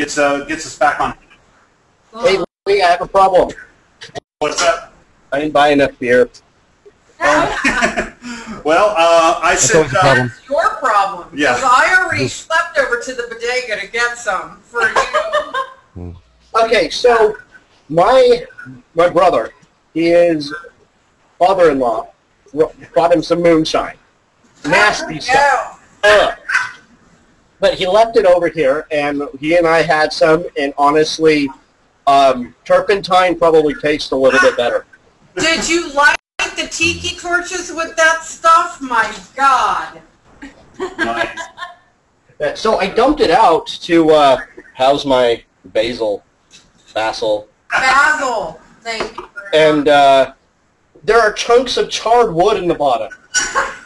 gets uh, gets us back on. Hey, Lee, I have a problem. What's up? I didn't buy enough beer. well, uh, I That's said. always a Uh. That's your problem. Yeah. Because I already slept over to the bodega to get some for you. Okay, so my my brother, his father-in-law, br- brought him some moonshine. Nasty stuff. No. Ugh. But he left it over here, and he and I had some, and honestly, um, turpentine probably tastes a little bit better. Did you light the tiki torches with that stuff? My God. nice. So I dumped it out to uh, house my basil, basil, Basil. Thank you. and uh, there are chunks of charred wood in the bottom.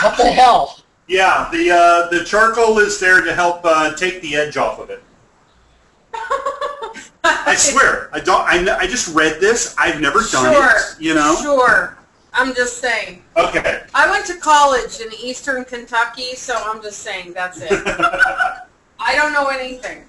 What the hell? Yeah, the uh, the charcoal is there to help uh, take the edge off of it. I swear, I don't. I, I just read this. I've never done Sure. it. You know. Sure. I'm just saying. Okay. I went to college in eastern Kentucky, so I'm just saying that's it. I don't know anything.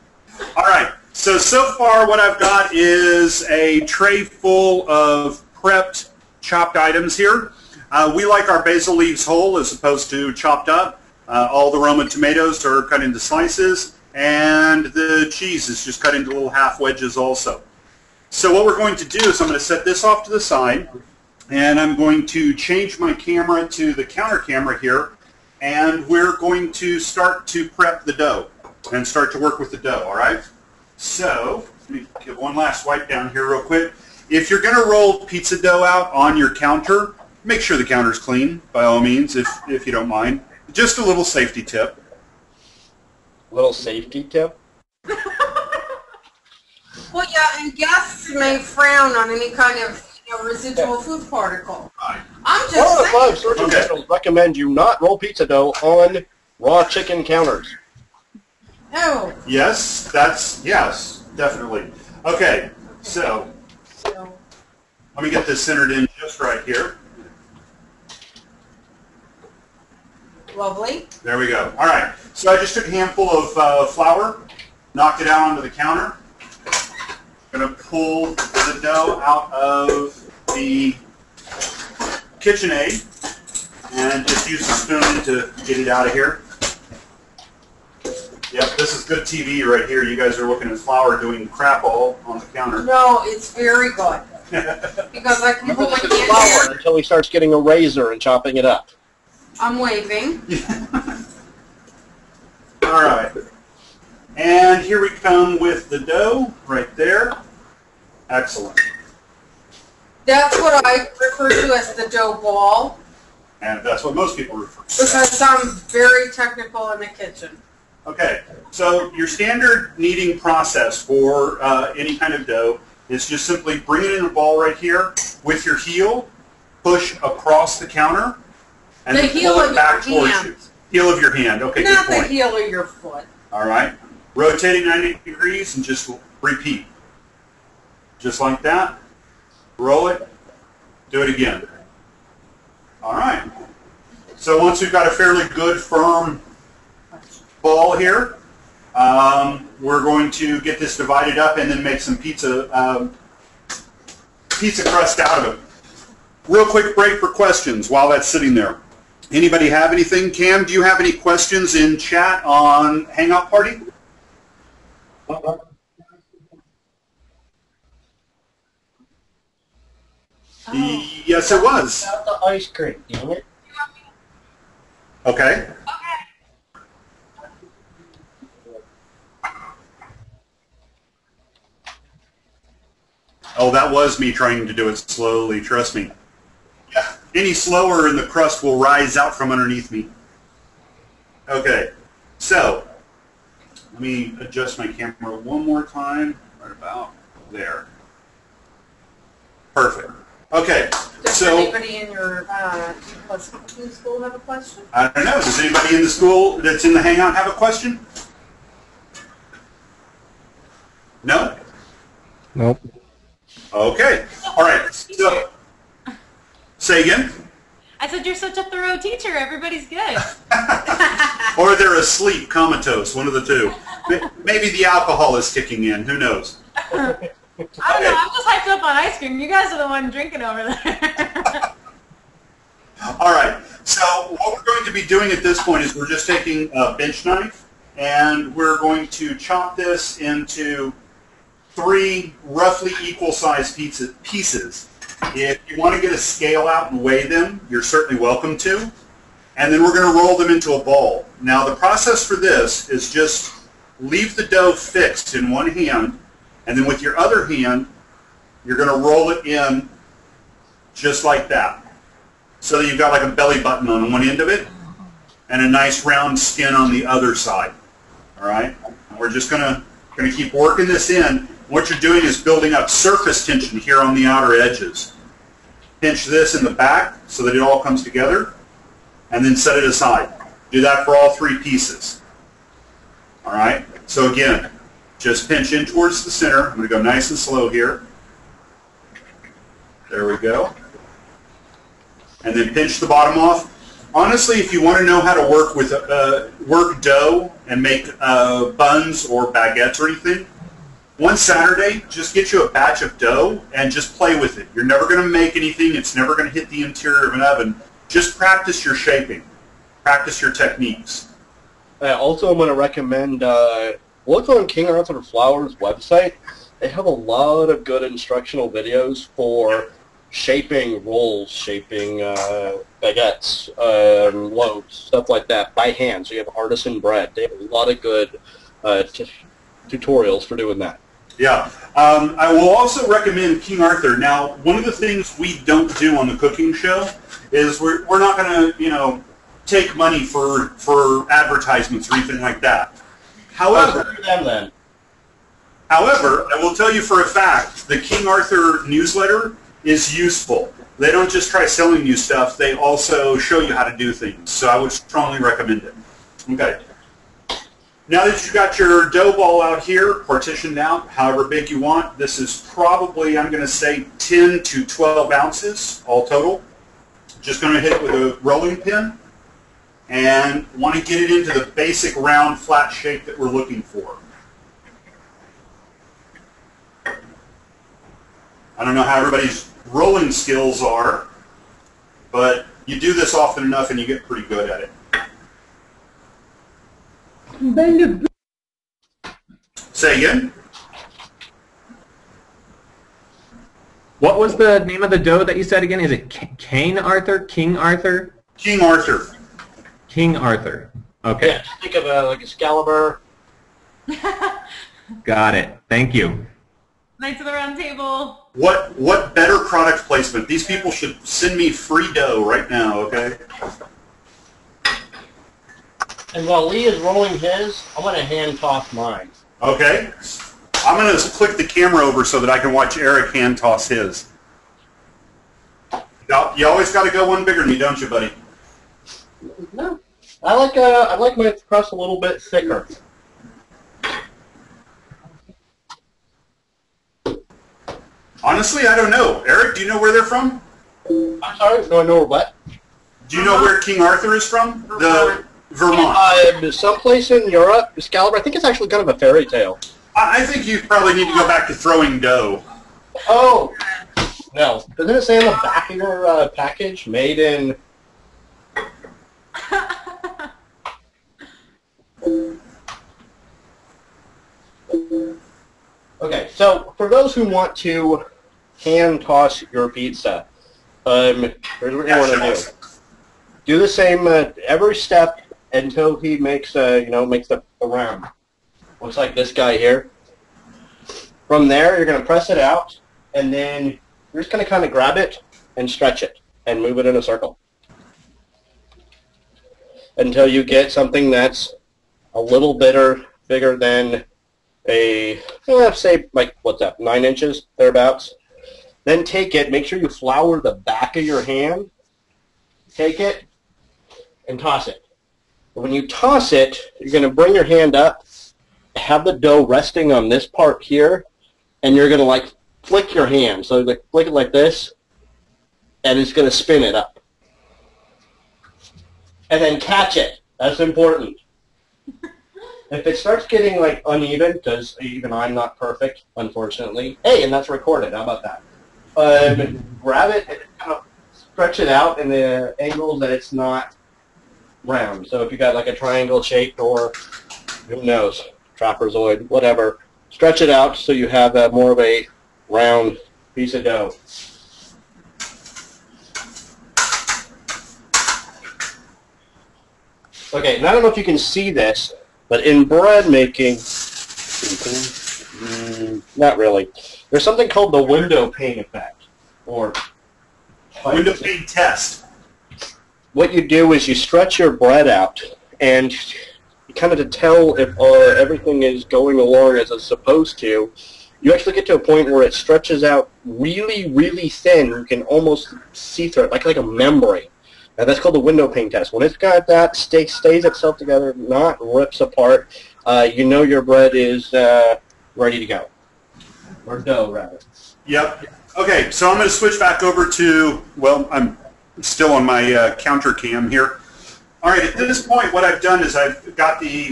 All right. So so far, what I've got is a tray full of prepped chopped items here. Uh, we like our basil leaves whole as opposed to chopped up. Uh, all the Roma tomatoes are cut into slices, and the cheese is just cut into little half wedges also. So what we're going to do is I'm going to set this off to the side, and I'm going to change my camera to the counter camera here, and we're going to start to prep the dough and start to work with the dough, all right? So, let me give one last wipe down here real quick. If you're going to roll pizza dough out on your counter, make sure the counter's clean, by all means, if, if you don't mind. Just a little safety tip. Little safety tip. Well, yeah, and guests may frown on any kind of you know, residual food particle. Right. I'm just One of saying. five surgeon Okay. generals recommend you not roll pizza dough on raw chicken counters. No. Yes, that's, yes, definitely. Okay, so So, let me get this centered in just right here. Lovely. There we go. All right. So I just took a handful of uh, flour, knocked it out onto the counter. I'm Going to pull the dough out of the KitchenAid and just use the spoon to get it out of here. Yep, this is good TV right here. You guys are looking at flour doing crap all on the counter. No, it's very good. Because I can put my This flour until he starts getting a razor and chopping it up. I'm waving. All right. And here we come with the dough right there. Excellent. That's what I refer to as the dough ball And that's what most people refer to. because I'm very technical in the kitchen. Okay, so your standard kneading process for uh, any kind of dough is just simply bring it in a ball right here with your heel, push across the counter, and The heel pull of it back your towards hand. you. Heel of your hand. Okay, Not good the heel of your foot. All right, rotating 90 degrees and just repeat. Just like that. Roll it. Do it again. All right. So once we've got a fairly good firm ball here, um, we're going to get this divided up and then make some pizza um, pizza crust out of it. Real quick break for questions while that's sitting there. Anybody have anything? Cam, do you have any questions in chat on Hangout Party? Yes, it was. About the ice cream, damn it. Okay. Oh, that was me trying to do it slowly, trust me. Any slower and the crust will rise out from underneath me. Okay, so let me adjust my camera one more time, right about there. Perfect. Okay, Does so anybody in your uh, plus school have a question? I don't know. Does anybody in the school that's in the Hangout have a question? No? Nope. Okay. All right. So, say again? I said you're such a thorough teacher. Everybody's good. Or they're asleep, comatose, one of the two. Maybe the alcohol is kicking in. Who knows? I don't know. I'm just hyped up on ice cream. You guys are the one drinking over there. All right. So what we're going to be doing at this point is we're just taking a bench knife and we're going to chop this into three roughly equal sized pizza pieces. If you want to get a scale out and weigh them, you're certainly welcome to. And then we're going to roll them into a ball. Now the process for this is just leave the dough fixed in one hand, and then with your other hand, you're going to roll it in just like that. So that you've got like a belly button on one end of it, and a nice round skin on the other side. All right? We're just going to going to keep working this in. What you're doing is building up surface tension here on the outer edges. Pinch this in the back so that it all comes together, and then set it aside. Do that for all three pieces. All right? So again, just pinch in towards the center. I'm going to go nice and slow here. There we go. And then pinch the bottom off. Honestly, if you want to know how to work with uh, work dough and make uh, buns or baguettes or anything, one Saturday, just get you a batch of dough and just play with it. You're never going to make anything. It's never going to hit the interior of an oven. Just practice your shaping. Practice your techniques. Also, I'm going to recommend uh, look on King Arthur Flour's website. They have a lot of good instructional videos for shaping rolls, shaping uh, baguettes, um, loaves, stuff like that by hand. So you have artisan bread. They have a lot of good uh, t- tutorials for doing that. Yeah. Um, I will also recommend King Arthur. Now, one of the things we don't do on the cooking show is we're, we're not going to, you know, take money for, for advertisements or anything like that. However, then. However, I will tell you for a fact, the King Arthur newsletter is useful. They don't just try selling you stuff, they also show you how to do things. So I would strongly recommend it. Okay. Now that you've got your dough ball out here, partitioned out, however big you want, this is probably, I'm going to say, 10 to 12 ounces all total. Just going to hit it with a rolling pin and want to get it into the basic round flat shape that we're looking for. I don't know how everybody's rolling skills are, but you do this often enough and you get pretty good at it. Say again? What was the name of the dough that you said again? Is it K- Kane Arthur? King Arthur? King Arthur. King Arthur. Okay, Yeah, just think of a, like Excalibur. got it. Thank you. Knights of the Round Table. What what better product placement? These people should send me free dough right now, okay? And while Lee is rolling his, I'm going to hand toss mine. Okay. I'm going to click the camera over so that I can watch Eric hand toss his. Now, You always got to go one bigger than me, don't you, buddy? No. I like uh, I like my crust a little bit thicker. Honestly, I don't know. Eric, do you know where they're from? I'm sorry, do I know where what? Do you know where King Arthur is from? The Vermont. Uh, someplace in Europe, Excalibur. I think it's actually kind of a fairy tale. I I think you probably need to go back to throwing dough. Oh, no. Doesn't it say on the back of your uh, package, made in... Okay, so for those who want to hand toss your pizza, um, here's what you want to do. Do the same uh, every step until he makes, a, you know, makes the round. Looks like this guy here. From there, you're going to press it out, and then you're just going to kind of grab it and stretch it and move it in a circle until you get something that's a little bit bigger than a, eh, say, like, what's that, nine inches, thereabouts. Then take it, make sure you flour the back of your hand, take it, and toss it. When you toss it, you're going to bring your hand up, have the dough resting on this part here, and you're going to like flick your hand. So like flick it like this, and it's going to spin it up. And then catch it. That's important. If it starts getting like uneven, because even I'm not perfect, unfortunately. Hey, and that's recorded. How about that? Um, grab it and kind of stretch it out in the angles that it's not round. So if you got like a triangle shaped or who knows, trapezoid, whatever, stretch it out so you have uh, more of a round piece of dough. Okay, and I don't know if you can see this, but in bread making, mm, not really. There's something called the window pane effect, or Window pane test. What you do is you stretch your bread out, and kind of to tell if uh, everything is going along as it's supposed to, you actually get to a point where it stretches out really, really thin. You can almost see through it, like like a membrane. And that's called the window pane test. When it's got that, stay, stays itself together, not rips apart, uh, you know your bread is uh, ready to go. Or dough, rather. Yep. Okay, so I'm going to switch back over to, well, I'm still on my uh, counter cam here. All right, at this point, what I've done is I've got the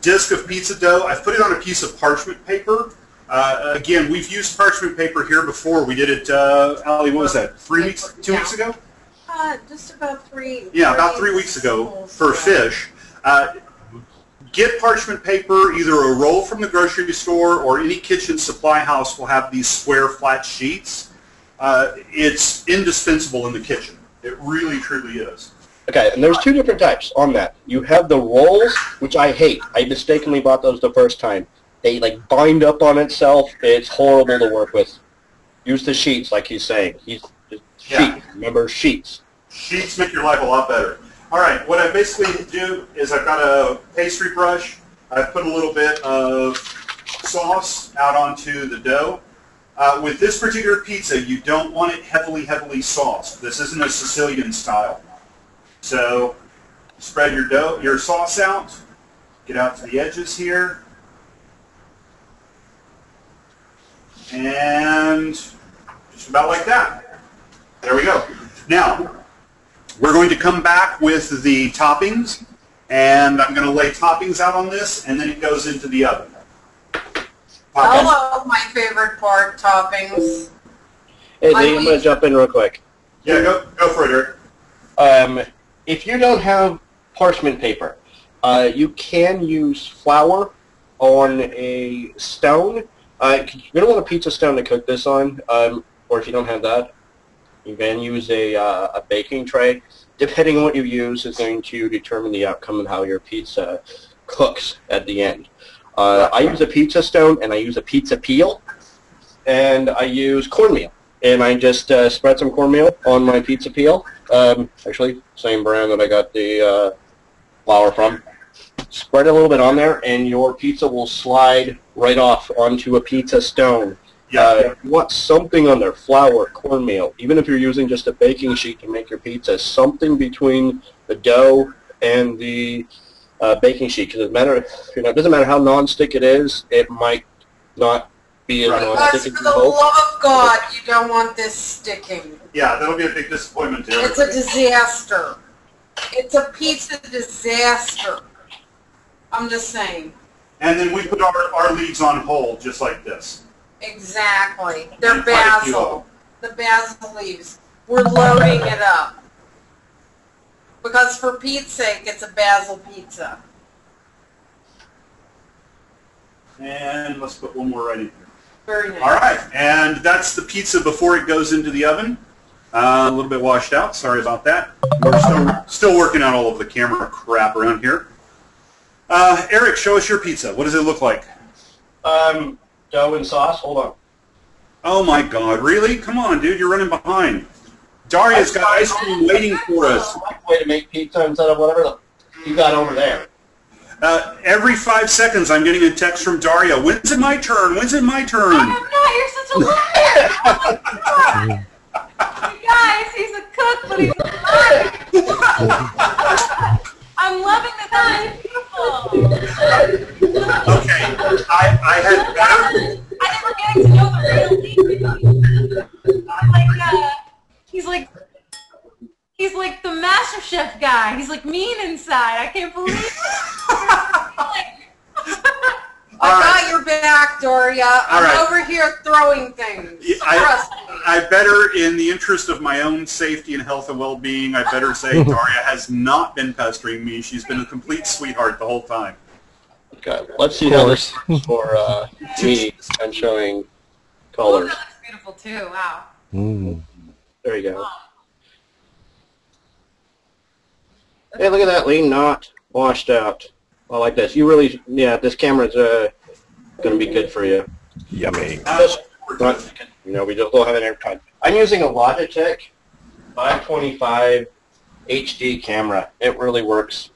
disc of pizza dough. I've put it on a piece of parchment paper. Uh, again, we've used parchment paper here before. We did it, uh, Ali, what was that, three weeks, two Yeah. weeks ago? Uh, just about three. Yeah, about three weeks ago for fish. Uh, get parchment paper, either a roll from the grocery store or any kitchen supply house will have these square flat sheets. Uh, it's indispensable in the kitchen. It really, truly is. Okay, and there's two different types on that. You have the rolls, which I hate. I mistakenly bought those the first time. They like bind up on itself. It's horrible to work with. Use the sheets, like he's saying. He's just Yeah. Remember sheets. Sheets make your life a lot better. All right, what I basically do is I've got a pastry brush. I put a little bit of sauce out onto the dough. Uh, with this particular pizza, you don't want it heavily, heavily sauced. This isn't a Sicilian style. So spread your dough, your sauce out. Get out to the edges here. And just about like that. There we go. Now, we're going to come back with the toppings, and I'm going to lay toppings out on this, and then it goes into the oven. Toppings. Hello, my favorite part, toppings. Hey, I Lee, I'm going to jump in real quick. Yeah, go, go for it, Eric. Um, if you don't have parchment paper, uh, you can use flour on a stone. Uh, you're going to want a pizza stone to cook this on, um, or if you don't have that, you can use a, uh, a baking tray. Depending on what you use is going to determine the outcome of how your pizza cooks at the end. Uh, I use a pizza stone and I use a pizza peel, and I use cornmeal. And I just uh, spread some cornmeal on my pizza peel. Um, actually, same brand that I got the uh, flour from. Spread a little bit on there, and your pizza will slide right off onto a pizza stone. Yeah. Uh, you want something on there, flour, cornmeal, even if you're using just a baking sheet to make your pizza, something between the dough and the uh, baking sheet. Because it matter, you know, it doesn't matter how non-stick it is, it might not be as Right. Because non-stick for the love of God, you don't want this sticking. Yeah, that'll be a big disappointment, Eric. It's a disaster. It's a pizza disaster. I'm just saying. And then we put our, our leaves on hold, just like this. Exactly. They're And quite a few of basil. The basil leaves. We're loading it up. Because for Pete's sake, it's a basil pizza. And let's put one more right in here. Very nice. All right, and that's the pizza before it goes into the oven. Uh, a little bit washed out. Sorry about that. We're still still working on all of the camera crap around here. Uh, Eric, show us your pizza. What does it look like? Um, dough and sauce. Hold on. Oh my God! Really? Come on, dude. You're running behind. Daria's got ice cream waiting for us. Way to make pizza instead of whatever you got over there. Uh, every five seconds, I'm getting a text from Daria. When's it my turn? When's it my turn? I'm not. You're such a liar. Oh my god. You guys, he's a cook, but he's a liar. I'm loving the kind people. Okay, I, I had better. I never getting to know the Chef guy. He's like mean inside. I can't believe it. your back, Daria. I'm right. over here throwing things. I- Trust me. I better, in the interest of my own safety and health and well-being, I better say Daria has not been pestering me. She's been a complete sweetheart the whole time. Okay, let's see Of how this course. works for uh, me and showing colors. Oh, that looks beautiful too. Wow. Mm. There you go. Hey, look at that, Lee, not washed out. I like this. You really, yeah, this camera's uh, going to be good for you. Yummy. Just not, you know, we just don't have an airtime. I'm using a Logitech 525 HD camera. It really works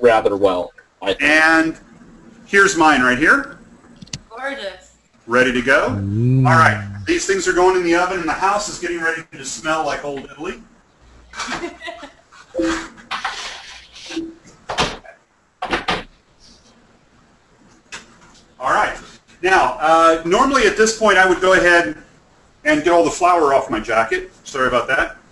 rather well. I think. And here's mine right here, Gorgeous. ready to go. Mm. All right, these things are going in the oven, and the house is getting ready to smell like old Italy. All right. Now, uh, normally at this point, I would go ahead and get all the flour off my jacket. Sorry about that.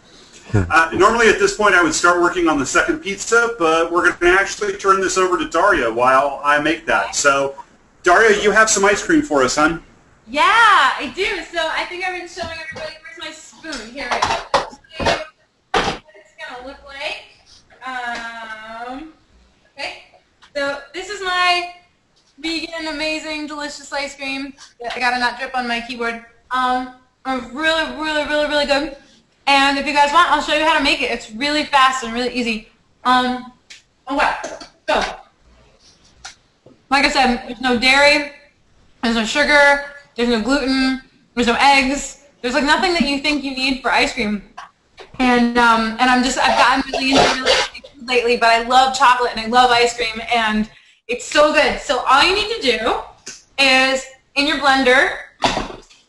Uh, normally at this point, I would start working on the second pizza, but we're going to actually turn this over to Daria while I make that. So, Daria, you have some ice cream for us, hon. Yeah, I do. So I think I've been showing everybody. Where's my spoon? Here it is. I'll show you what it's gonna look like. Um, okay. So this is my vegan, amazing, delicious ice cream. I got to not drip on my keyboard. Um, it's really, really, really, really good. And if you guys want, I'll show you how to make it. It's really fast and really easy. Um, okay. So, like I said, there's no dairy, there's no sugar, there's no gluten, there's no eggs. There's like nothing that you think you need for ice cream. And um, and I'm just I've gotten really into really lately, but I love chocolate and I love ice cream and it's so good. So all you need to do is in your blender,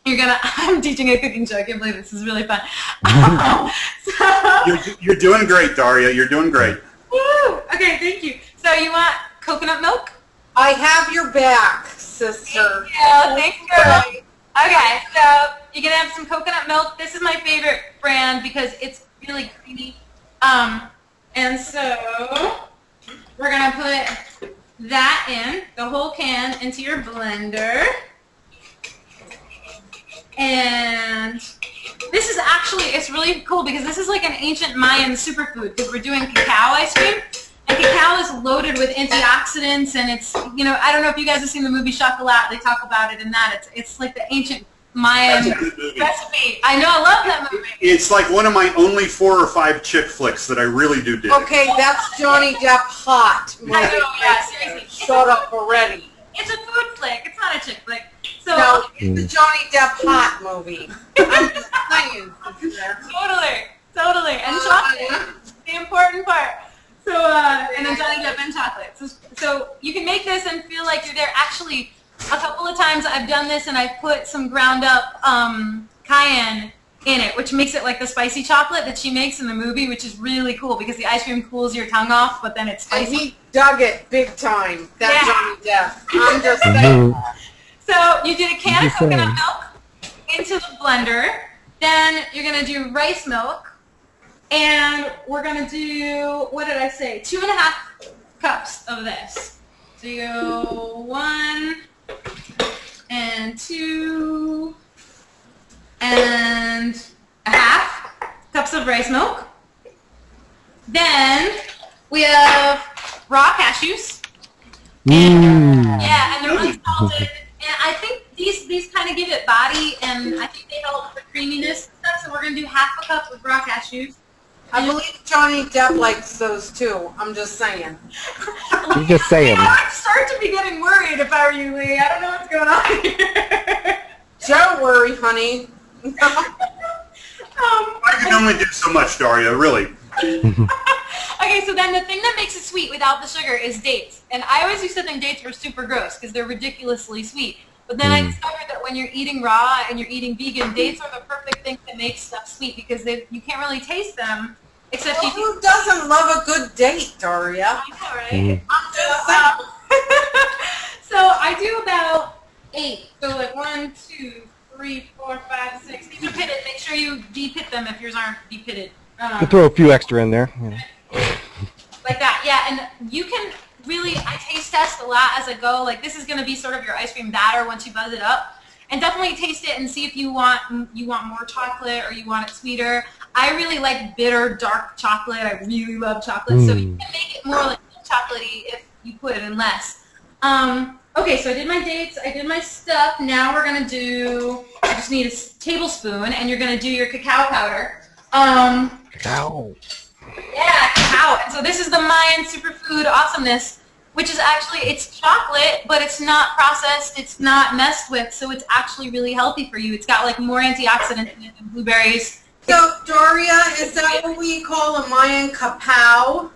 you're gonna I'm teaching a cooking show. I can't believe this is really fun. so, You're, you're doing great, Daria. You're doing great. woo! Okay, thank you. So you want coconut milk? I have your back, sister. Yeah, thanks, girl. Okay, so you're gonna have some coconut milk. This is my favorite brand because it's really creamy. Um, and so we're gonna put that in the whole can into your blender. And this is actually it's really cool because this is like an ancient Mayan superfood because we're doing cacao ice cream. And cacao is loaded with antioxidants, and it's you know I don't know if you guys have seen the movie Chocolat. They talk about it in that. It's it's like the ancient Mayan That's a good movie. recipe. I know, I love that movie. It's like one of my only four or five chick flicks that I really do dig. Okay, that's Johnny Depp hot. I know, yeah, seriously. Shut up already. It's a food flick. It's not a chick flick. So No, it's the Johnny Depp hot movie. I'm just saying. sister. totally, totally, and chocolate, the important part. So uh, and then Johnny Depp and chocolate. So so you can make this and feel like you're there. Actually, a couple of times I've done this and I've put some ground up um, cayenne in it, which makes it like the spicy chocolate that she makes in the movie, which is really cool because the ice cream cools your tongue off, but then it's And spicy. he dug it big time. That Yeah. Johnny Depp. I'm just saying. So you did a can of coconut saying. milk into the blender. Then you're gonna do rice milk, and we're gonna do what did I say? Two and a half cups of this. So you go one and two and a half cups of rice milk. Then we have raw cashews. Mm. Yeah, and they're unsalted. And I think these these kind of give it body, and I think they help the creaminess and stuff. So we're gonna do half a cup of raw cashews. I believe Johnny Depp likes those too. I'm just saying. You're just saying. I would start to be getting worried if I were you, Lee. I don't know what's going on here. Don't worry, honey. Um, I can only do so much, Daria. Really. okay, so then the thing that makes it sweet without the sugar is dates. And I always used to think dates were super gross because they're ridiculously sweet. But then I Mm. discovered that when you're eating raw and you're eating vegan, dates are the perfect thing to make stuff sweet because they, you can't really taste them except Well, you who doesn't love a good date, Daria? I know, right? Mm. I'm just So, um, so I do about eight. So like one, two, three, four, five, six. These are pitted. Make sure you de-pit them if yours aren't de-pitted. Um, throw a few extra in there. know. like that, yeah. And you can really, I taste test a lot as I go. Like this is going to be sort of your ice cream batter once you buzz it up. And definitely taste it and see if you want you want more chocolate or you want it sweeter. I really like bitter, dark chocolate. I really love chocolate, so you Mm. can make it more like chocolatey if you put it in less. Um, okay, so I did my dates. I did my stuff. Now we're gonna do. I just need a tablespoon, and you're gonna do your cacao powder. Um, Ow. yeah, cacao. And so this is the Mayan superfood awesomeness, which is actually it's chocolate, but it's not processed. It's not messed with, so it's actually really healthy for you. It's got like more antioxidants in it than blueberries. So, Daria, is that what we call a Mayan cacao?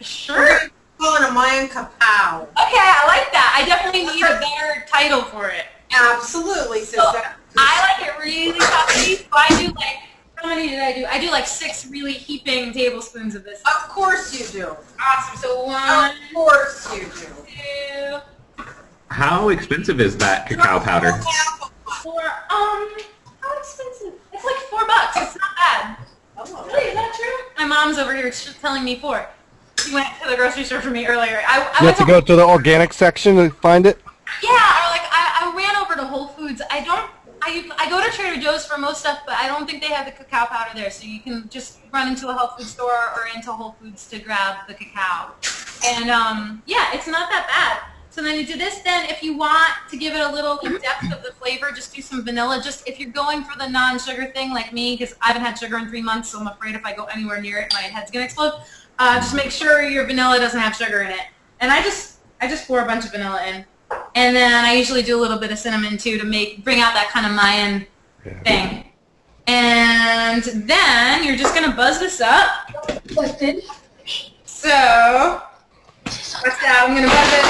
Sure. Call it a Mayan kapow. Okay, I like that. I definitely need a better title for it. Absolutely, sister. So, I like it really chocolatey, so I do like. How many did I do? I do like six really heaping tablespoons of this. Of course you do. Awesome. So one. Of course you do. two, How expensive is that cacao powder? four. Um, how expensive? It's like four bucks. It's not bad. Oh. Really, is that true? My mom's over here sh- telling me four. Went to the grocery store for me earlier. I, I You have to go to the organic section to find it? Yeah, or like I, I ran over to Whole Foods. I don't. I, I go to Trader Joe's for most stuff, but I don't think they have the cacao powder there. So you can just run into a health food store or into Whole Foods to grab the cacao. And um, yeah, it's not that bad. So then you do this. Then if you want to give it a little depth of the flavor, just do some vanilla. Just if you're going for the non-sugar thing like me, because I haven't had sugar in three months, so I'm afraid if I go anywhere near it, my head's gonna explode. Uh, just make sure your vanilla doesn't have sugar in it. And I just I just pour a bunch of vanilla in. And then I usually do a little bit of cinnamon too to make bring out that kind of Mayan thing. And then you're just gonna buzz this up. Busted. So watch that. I'm gonna buzz it.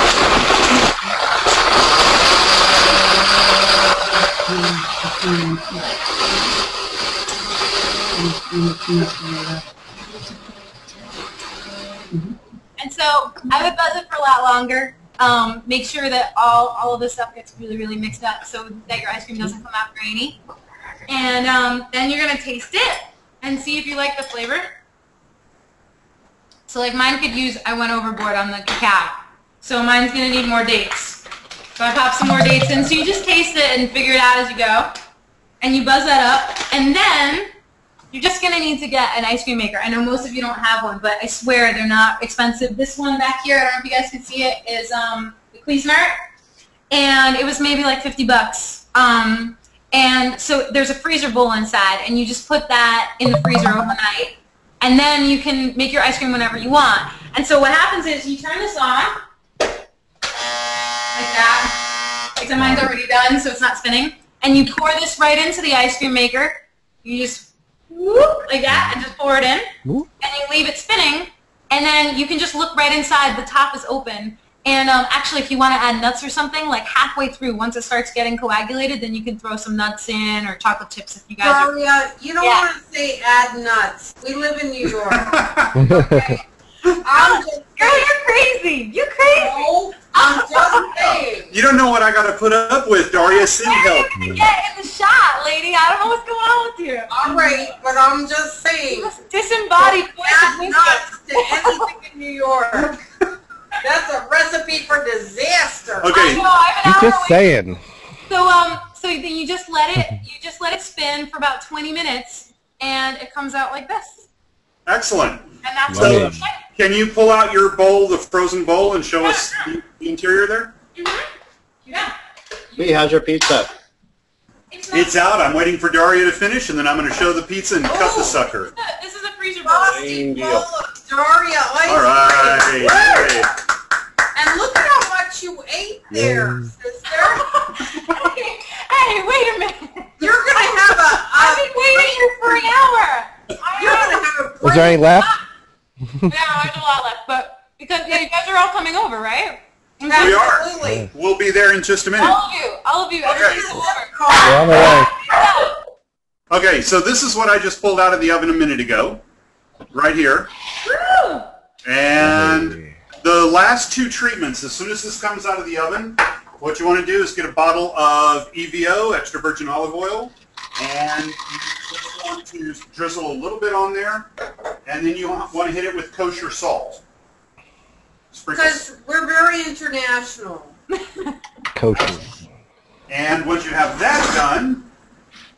Mm-hmm. Mm-hmm. Mm-hmm. And so I would buzz it for a lot longer. Um, make sure that all, all of the stuff gets really, really mixed up so that your ice cream doesn't come out grainy. And um, then you're going to taste it and see if you like the flavor. So like mine could use, I went overboard on the cacao. So mine's going to need more dates. So I pop some more dates in. So you just taste it and figure it out as you go. And you buzz that up. And then you're just going to need to get an ice cream maker. I know most of you don't have one, but I swear they're not expensive. This one back here, I don't know if you guys can see it, is um, the Cuisinart. And it was maybe like 50 bucks. Um, and so there's a freezer bowl inside, and you just put that in the freezer overnight. And then you can make your ice cream whenever you want. And so what happens is you turn this on, like that. Except mine's already done, so it's not spinning. And you pour this right into the ice cream maker. You just whoop, like that, and just pour it in. Whoop. And you leave it spinning, and then you can just look right inside. The top is open. And um, actually, if you want to add nuts or something, like halfway through, once it starts getting coagulated, then you can throw some nuts in or chocolate chips if you guys are. Daria, you don't Yeah. want to say add nuts. We live in New York. I'm just Girl, you're crazy. You're crazy. No, I'm just saying. You don't know what I got to put up with, Daria. Send Where are help. you gonna get in the shot, lady? I don't know what's going on with you. All right, but I'm just saying. This disembodied voice Add of wisdom. nuts to anything in New York. That's a recipe for disaster. I Okay. know, I'm an He's hour just away. saying. So um, so then you just let it, you just let it spin for about 20 minutes, and it comes out like this, Excellent. and that's Love it. Can you pull out your bowl, the frozen bowl, and show us the the interior there? Yeah. Lee, how's your pizza? It's, It's out. I'm waiting for Daria to finish, and then I'm going to show the pizza and cut the oh, sucker. This is a freezer bowl. Same deal. bowl of Daria ice All right. cream. Hey. And look at how much you ate there, Yeah. sister. hey, hey, wait a minute. You're gonna have a. I've been waiting here for an hour. you're gonna have a. Is there any left? Yeah, there's a lot left, but because yeah, you guys are all coming over, right? We are. We'll be there in just a minute. All of you, all of you, everybody's over. On the way. Okay, so this is what I just pulled out of the oven a minute ago, right here. Woo! And the last two treatments, as soon as this comes out of the oven, what you want to do is get a bottle of EVO, extra virgin olive oil, and you just want to drizzle a little bit on there, and then you want to hit it with kosher salt. Because we're very international. Kosher. And once you have that done,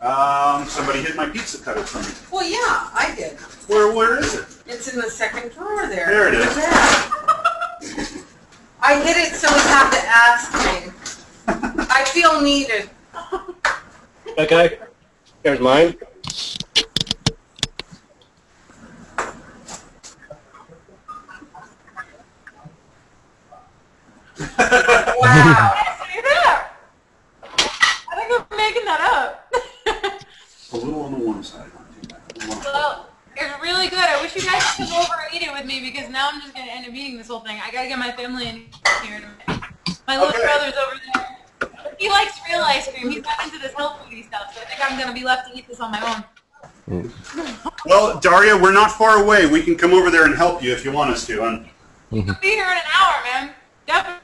um, somebody hit my pizza cutter for me. Well, yeah, I did. Where, where is it? It's in the second drawer there. There it is. Yeah. I hid it so he had to ask me. I feel needed. Okay. Here's mine. Wow. You're there. I think I'm making that up. A little on the one side, not too bad. A little on the- well, it's really good. I wish you guys could come over and eat it with me because now I'm just going to end up eating this whole thing. I got to get my family in here in a minute. My little Okay. brother's over there. He likes real ice cream. He's not into this health foodie stuff, so I think I'm going to be left to eat this on my own. Well, Daria, we're not far away. We can come over there and help you if you want us to. I'll be here in an hour, man. Definitely.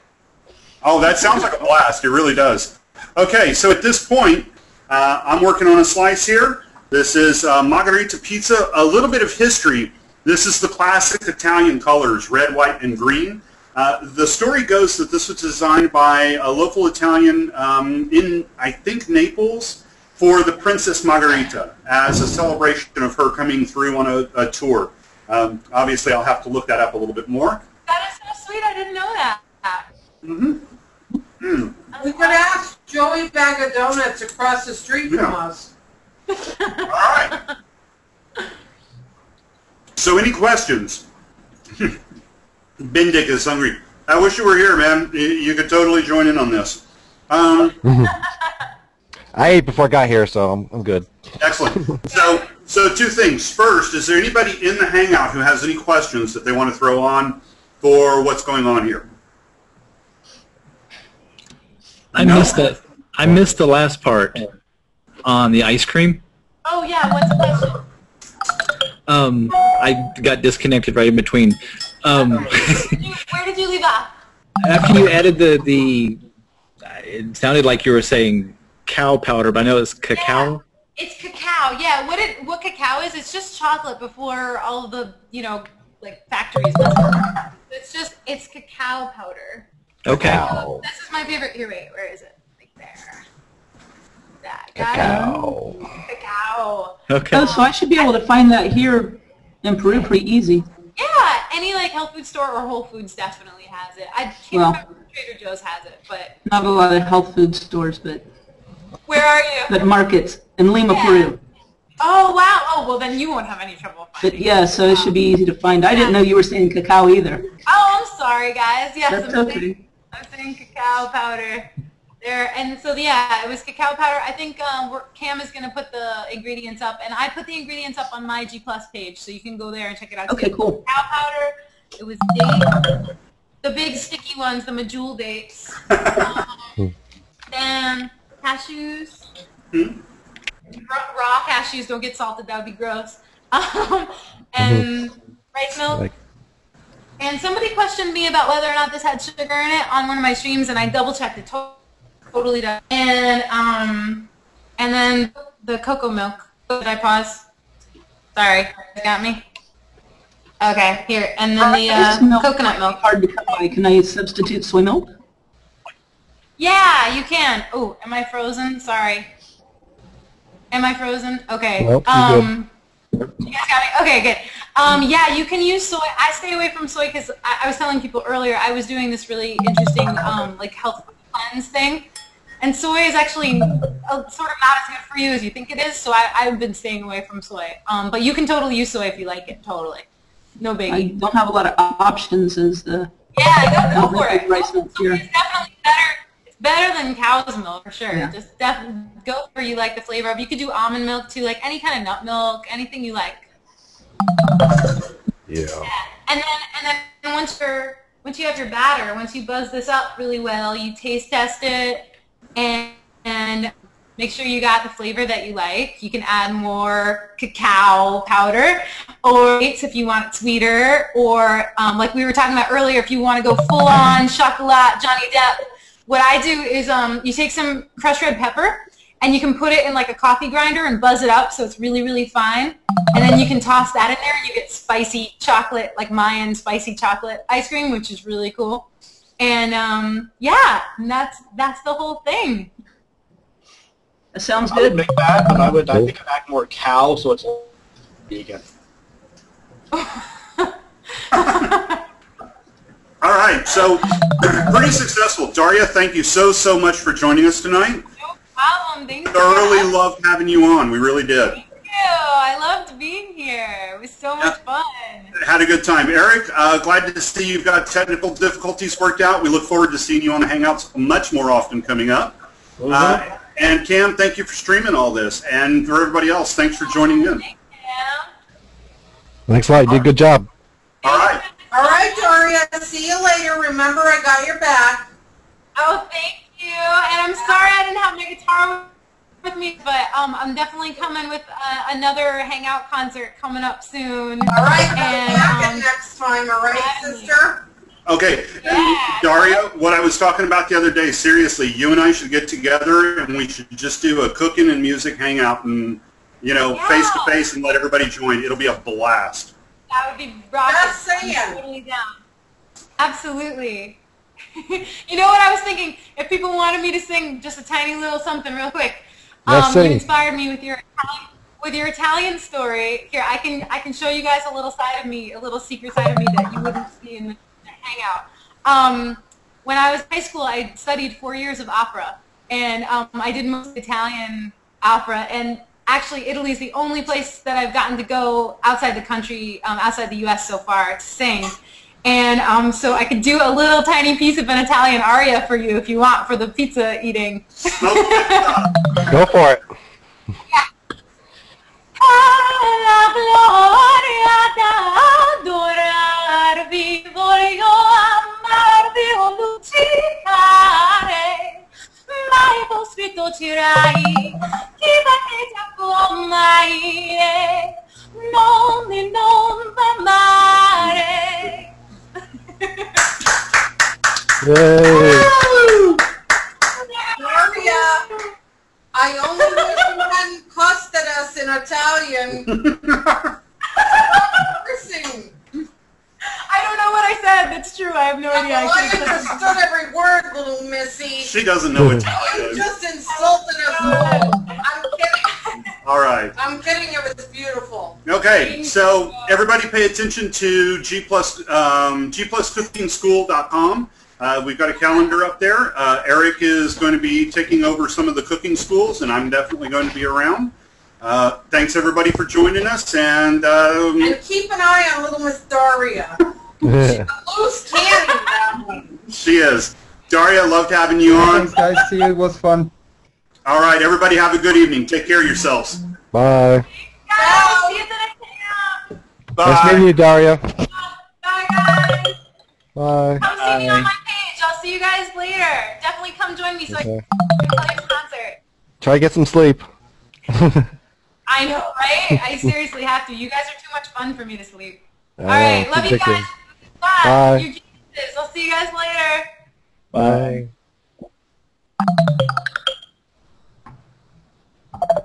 oh, that sounds like a blast. It really does. Okay, so at this point, uh, I'm working on a slice here. This is uh, Margherita pizza. A little bit of history. This is the classic Italian colors, red, white, and green. Uh, the story goes that this was designed by a local Italian um, in, I think, Naples for the Princess Margherita as a celebration of her coming through on a, a tour. Um, obviously, I'll have to look that up a little bit more. That is so sweet. I didn't know that. Mm-hmm. Mm. We could ask Joey Bag of Donuts across the street from us. All right. So, any questions? Bendick is hungry. I wish you were here, man. You, you could totally join in on this. Um, I ate before I got here, so I'm, I'm good. excellent. So, so two things. First, is there anybody in the Hangout who has any questions that they want to throw on for what's going on here? I No. missed that. I missed the last part on the ice cream. Oh, yeah. What's the question? Um, I got disconnected right in between. Um, Where did you leave off? after you added the the, it sounded like you were saying cow powder, but I know it's cacao. It's cacao. Yeah, what it what cacao is? It's just chocolate before all the you know like factories. It's just it's cacao powder. Okay. Cacao. This is my favorite. Here, wait, where is it? Like there. That got Cacao. Cacao. Okay. Oh, so I should be able to find that here in Peru pretty easy. Yeah, any like health food store or Whole Foods definitely has it. I can't Well. remember Trader Joe's has it, but Not a lot of health food stores, but where are you? but markets in Lima, Yeah. Peru. Oh wow. Oh well, then you won't have any trouble finding. But yeah, so it should be easy to find. I didn't know you were saying cacao either. Oh, I'm sorry, guys. Yes, That's I'm saying- I'm saying cacao powder. There and so yeah, it was cacao powder. I think um, we're, Cam is gonna put the ingredients up, and I put the ingredients up on my G Plus page, so you can go there and check it out. Okay, cool. Cacao powder. It was dates, the big sticky ones, the medjool dates. Um, then cashews. Hmm? Raw, raw cashews don't get salted. That would be gross. Um, and rice milk. Like, And somebody questioned me about whether or not this had sugar in it on one of my streams, and I double checked it. To- totally does. And um, and then the cocoa milk. Did I pause? Sorry, you got me. Okay, here, and then the uh, milk coconut milk. Hard to come by. Can I substitute soy milk? Yeah, you can. Oh, am I frozen? Sorry. Am I frozen? Okay. Nope, you're good. um, you guys got me? Okay, good. Um, yeah, you can use soy. I stay away from soy because I, I was telling people earlier I was doing this really interesting um, like health cleanse thing, and soy is actually sort of not as good for you as you think it is. So I, I've been staying away from soy. Um, but you can totally use soy if you like it. Totally, no biggie. I don't have a lot of options as the Yeah, go, go for make it. rice milk Soy here. is definitely better. It's better than cow's milk for sure. Yeah. Just definitely go for you like the flavor of. You could do almond milk too, like any kind of nut milk, anything you like. yeah. And then and then once you're once you have your batter, once you buzz this up really well, you taste test it and and make sure you got the flavor that you like. You can add more cacao powder or if you want it sweeter or um, like we were talking about earlier, if you want to go full on chocolate Johnny Depp, what I do is um, you take some crushed red pepper and you can put it in like a coffee grinder and buzz it up so it's really, really fine. And then you can toss that in there and you get spicy chocolate, like Mayan spicy chocolate ice cream, which is really cool. And um, yeah, and that's that's the whole thing. That sounds I would good. make that, but I would. I think I'd add more cow, so it's vegan. All right, so pretty successful. Daria, thank you so, so much for joining us tonight. No problem. Thank you. Thoroughly loved having you on. We really did. Thank you. I loved being here. It was so much fun. Had a good time. Eric, uh, glad to see you've got technical difficulties worked out. We look forward to seeing you on the Hangouts much more often coming up. Uh, and Cam, thank you for streaming all this. And for everybody else, thanks for joining in. Thank you. Thanks a lot. You did a good job. All right. All right, Daria. See you later. Remember, I got your back. Oh, thank you. And I'm sorry I didn't have my guitar with me, but um, I'm definitely coming with uh, another Hangout concert coming up soon. All right, And, back um, next time. All right, gladly. sister. Okay, Yeah. Daria, what I was talking about the other day, seriously, you and I should get together and we should just do a cooking and music hangout and, you know, Yeah. face to face and let everybody join. It'll be a blast. That would be rocking. Just saying. I'm totally down. Absolutely. you know what I was thinking? If people wanted me to sing just a tiny little something real quick, Um, you inspired me with your Italian, with your Italian story. Here, I can I can show you guys a little side of me, a little secret side of me that you wouldn't see in the, hangout. Um, when I was in high school, I studied four years of opera, and um, I did mostly Italian opera. And actually, Italy is the only place that I've gotten to go outside the country, um, outside the U.S. so far to sing. And um, so I could do a little tiny piece of an Italian aria for you if you want for the pizza eating. Go for it. Alla gloria d'adorarvi, voglio amarvi o lucicare, mai vostri tocirai, chi va può mai, non mi non. Yay. Daria, I only wish you hadn't cussed at us in Italian. Cursing. I don't know what I said. That's true. I have no idea. Well, I I could've understood every word, little missy. She doesn't know You Italian. just insulted us Okay, so everybody pay attention to G plus um, gpluscookingschool.com. Uh, we've got a calendar up there. Uh, Eric is going to be taking over some of the cooking schools, and I'm definitely going to be around. Uh, thanks everybody for joining us, and um, And keep an eye on little Miss Daria. She's a loose cannon, that one. she is. Daria, loved having you on. Thanks, guys. See you. It was fun. All right, everybody have a good evening. Take care of yourselves. Bye. Guys, see Bye. Nice meeting you, Daria. Bye, guys. Bye. Come see me on my page. I'll see you guys later. Definitely come join me so okay. I can play a concert. Try to get some sleep. I know, right? I seriously have to. You guys are too much fun for me to sleep. All right, love you guys. Bye. Bye. You're. I'll see you guys later. Bye. Bye.